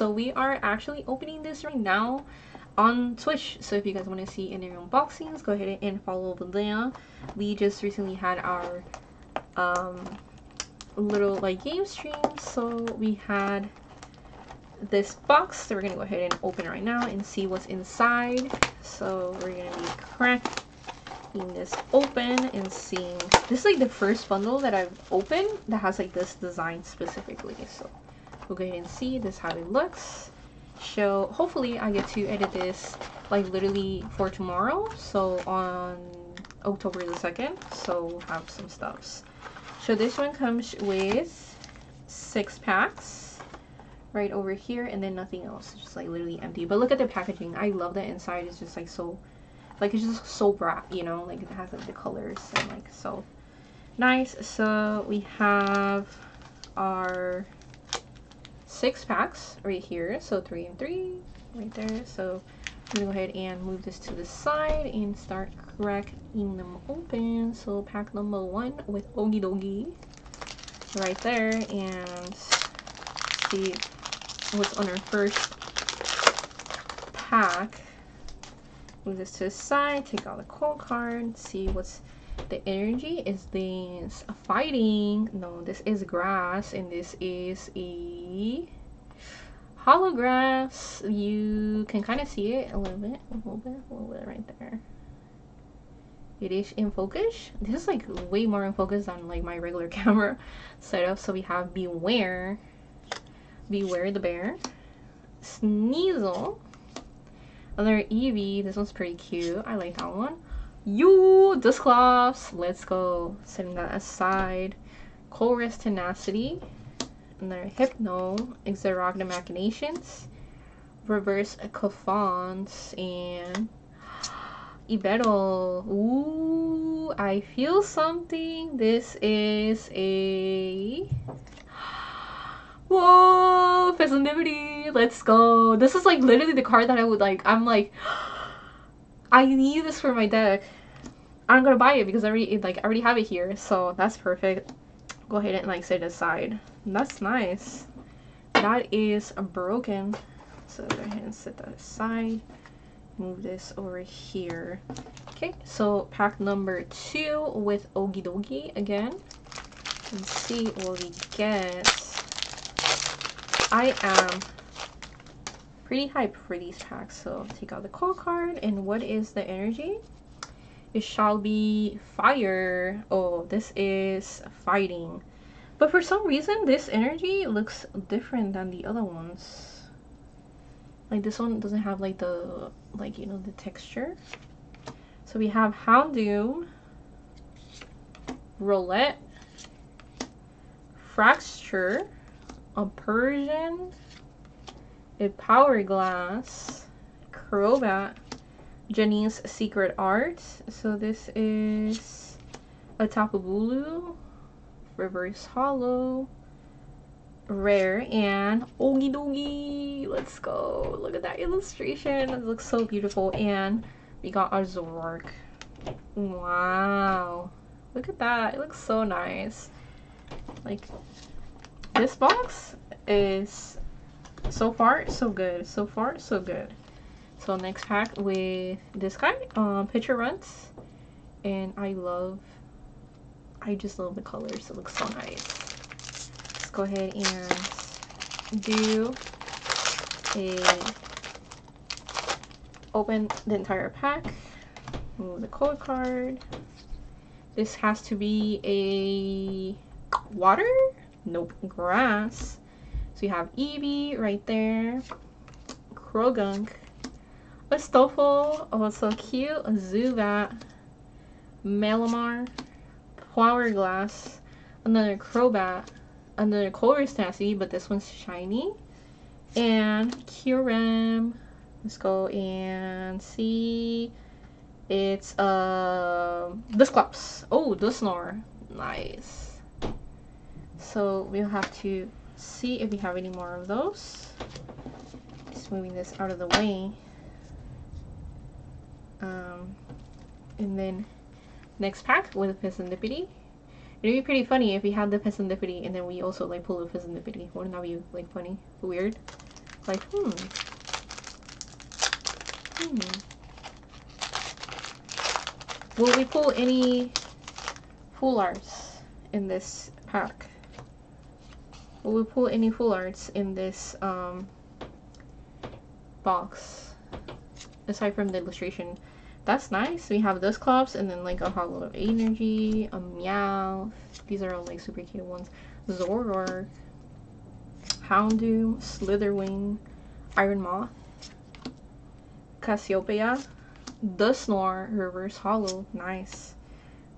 So we are actually opening this right now on Twitch. So if you guys want to see any unboxings, go ahead and follow over there. We just recently had our um, little like game stream. So we had this box. So we're gonna go ahead and open right now and see what's inside. So we're gonna be cracking this open and seeing. This is like the first bundle that I've opened that has like this design specifically. So we'll go ahead and see. This how it looks. So hopefully i get to edit this like literally for tomorrow. So on october the 2nd so we'll have some stuffs. So this one comes with six packs right over here and then nothing else. It's just like literally empty. But look at the packaging. I love that inside. Is just like so like it's just so bright you know? Like it has like the colors and like so nice. So we have our six packs right here. So three and three right there. So I'm gonna go ahead and move this to the side and start cracking them open. So pack number one with Okidogi right there and see what's on our first pack. Move this to the side, take out the code card, see what's the energy is this fighting no this is grass and this is a holographs you can kind of see it a little bit a little bit a little bit right there it is in focus this is like way more in focus than like my regular camera setup so we have beware beware the bear sneasel another eevee this one's pretty cute i like that one you Dusclops. Let's go. Setting that aside. Colress Tenacity. Another Hypno. Exaragna Machinations. Reverse Cofons. And Ibero. Ooh, I feel something. This is a Whoa, Fezandipiti. Let's go. This is like literally the card that I would like. I'm like I need this for my deck. I'm gonna buy it because I already like I already have it here, so that's perfect. Go ahead and like set aside. That's nice. That is broken. So go ahead and set that aside. Move this over here. Okay, so pack number two with Okidogi again. Let's see what we get. I am pretty hype for these packs. So take out the code card. And what is the energy? It shall be fire. Oh, this is fighting. But for some reason, this energy looks different than the other ones. Like this one doesn't have like the, like, you know, the texture. So we have Houndoom, Roulette, Fracture, a Persian, a Powerglass, Crobat, Janine's Secret Art. So this is a Tapu Bulu, Reverse Hollow, Rare, and Okidogi. Let's go. Look at that illustration. It looks so beautiful. And we got our Zork. Wow. Look at that. It looks so nice. Like, this box is so far so good so far so good so next pack with this guy um Pecharunt. And i love i just love the colors. It looks so nice. Let's go ahead and do a open the entire pack. Move the code card. This has to be a water? Nope grass. So you have Eevee right there, Croagunk, a Stufful, oh so cute, Zubat, Malamar, Hourglass, another Crobat, another Colress Tenacity, but this one's shiny, and Kyurem. Let's go and see. It's uh Dusclops. Oh, Dusknoir. Nice. So we'll have to see if we have any more of those. Just moving this out of the way. Um, and then next pack with a Fezandipiti. It'd be pretty funny if we had the Fezandipiti and then we also like pull a Fezandipiti. Wouldn't that be like funny? Weird. Like, hmm. Hmm. Will we pull any full arts in this pack? Will we pull any full arts in this um, box? Aside from the illustration. That's nice. We have those clubs and then like a hollow of energy, a meow. These are all like super cute ones. Zoroark, Houndoom, Slitherwing, Iron Moth, Cassiopeia, Dusknoir, Reverse Hollow, nice.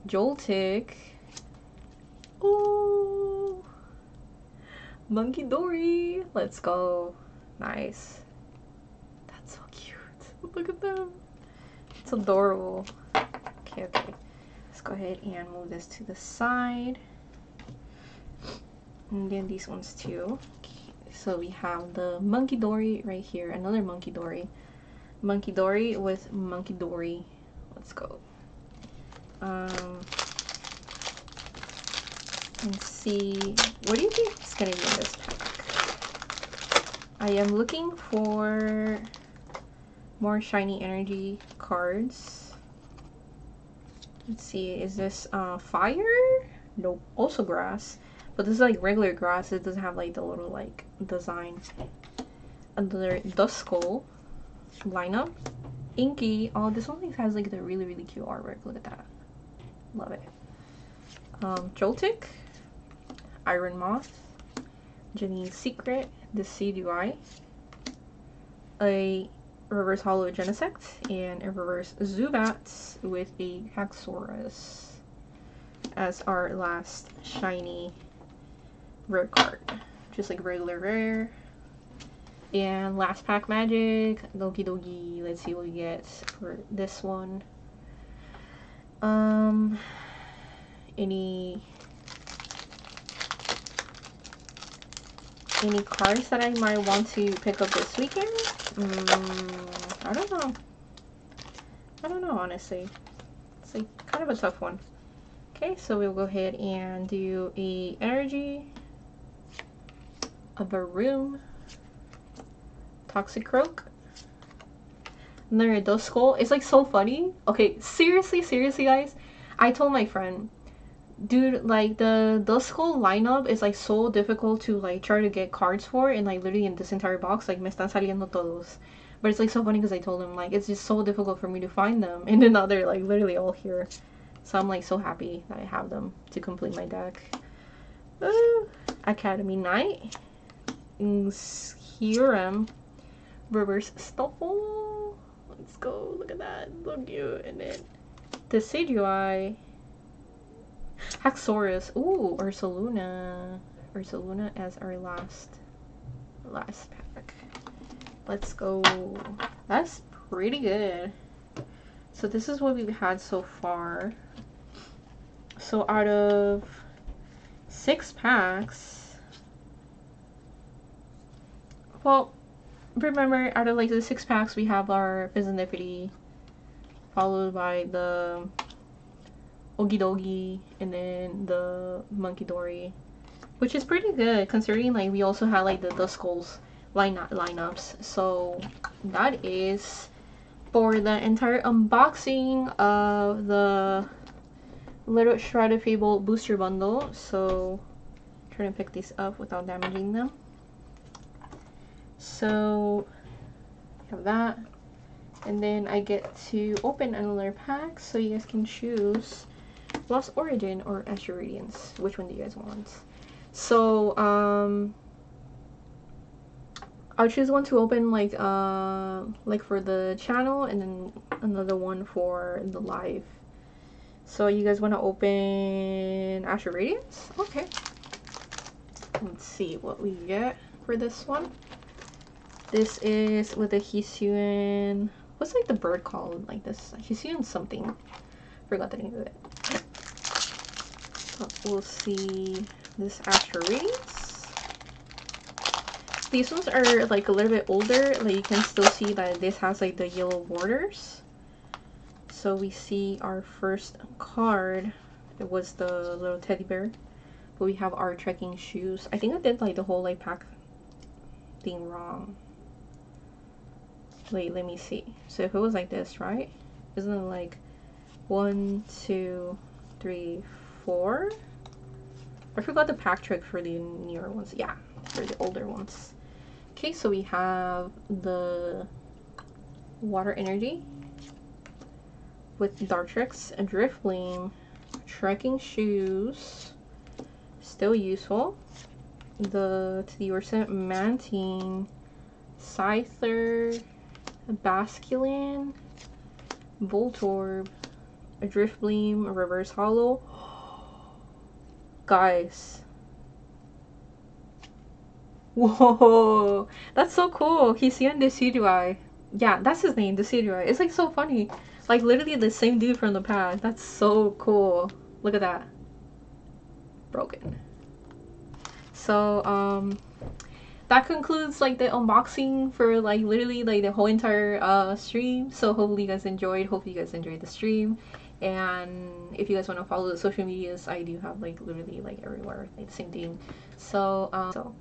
Joltik, ooh, dory let's go, nice. Look at them. It's adorable. Okay, okay. Let's go ahead and move this to the side. And then these ones too. Okay, so we have the Munkidori right here. Another Munkidori. Monkey Dory with Munkidori. Let's go. Um, and see. What do you think is to be in this pack? I am looking for more shiny energy cards. Let's see, is this uh, fire? Nope, also grass. But this is like regular grass, it doesn't have like the little like design. Another Duskull lineup. Inky. Oh, this one has like the really, really cute artwork. Look at that. Love it. Um, Joltik. Iron Moth. Janine's Secret. the Decidueye. A reverse hollow Genesect. And a reverse Zubat with a Haxorus as our last shiny rare card. Just like regular rare. And last pack magic, Doki Doki. Let's see what we get for this one. Um, any any cards that I might want to pick up this weekend? Mm, I don't know. I don't know, honestly. It's like kind of a tough one. Okay, so we'll go ahead and do a energy of a room Toxic Croak. Toxicroak. Duskull. It's like so funny. Okay, seriously, seriously, guys. I told my friend, dude, like the Duskull lineup is like so difficult to like try to get cards for, and like literally in this entire box, like me están saliendo todos. But it's like so funny because I told him like it's just so difficult for me to find them, and then now they're like literally all here. So I'm like so happy that I have them to complete my deck. Uh, Academy Knight. Kyurem reverse Stufful. Let's go. Look at that. So cute. And then Decidueye. Haxorus. Ooh, Ursaluna. Ursaluna as our last last pack. Let's go. That's pretty good. So this is what we've had so far. So out of six packs, well, remember out of like the six packs we have our Fezandipiti followed by the Okidogi and then the Munkidori, which is pretty good considering like we also had like the Duskulls line lineups. So that is for the entire unboxing of the Little Shrouded Fable booster bundle. So trying to pick these up without damaging them. So have that. And then I get to open another pack so you guys can choose Lost Origin or Radiance. Which one do you guys want? So, um, I'll choose one to open like, uh, like for the channel and then another one for the live. So you guys want to open Astral Radiance? Okay. Let's see what we get for this one. This is with a Hisuian. What's like the bird called? Like this Hisuian something. Forgot the name of it. We'll see this Astral Radiance. These ones are like a little bit older. Like you can still see that this has like the yellow borders. So we see our first card. It was the little teddy bear. But we have our trekking shoes. I think I did like the whole like pack thing wrong wait let me see so if it was like this right isn't it like one two three four I forgot the pack trick for the newer ones yeah for the older ones okay so we have the water energy with Dartrix, a Drifblim, trekking shoes, still useful. The Teddiursa Mantine, Scyther, Basculin, Voltorb, a Drifblim, a Reverse Hollow. Guys. Whoa, that's so cool. Hisuian Decidueye. Yeah, that's his name, the Decidueye. It's like so funny. Like literally the same dude from the past. That's so cool. Look at that. Broken. So, um, that concludes like the unboxing for like literally like the whole entire uh stream so hopefully you guys enjoyed hope you guys enjoyed the stream and if you guys want to follow the social medias i do have like literally like everywhere like the same thing. So um so